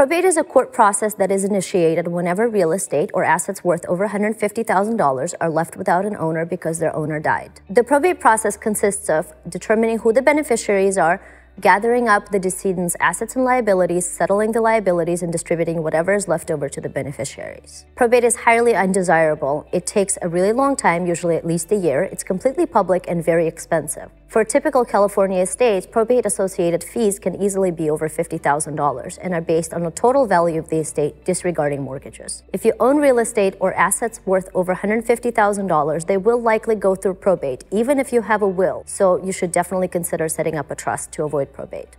Probate is a court process that is initiated whenever real estate or assets worth over $150,000 are left without an owner because their owner died. The probate process consists of determining who the beneficiaries are, gathering up the decedent's assets and liabilities, settling the liabilities, and distributing whatever is left over to the beneficiaries. Probate is highly undesirable. It takes a really long time, usually at least a year. It's completely public and very expensive. For typical California estate, probate associated fees can easily be over $50,000 and are based on the total value of the estate disregarding mortgages. If you own real estate or assets worth over $150,000, they will likely go through probate even if you have a will, so you should definitely consider setting up a trust to avoid probate.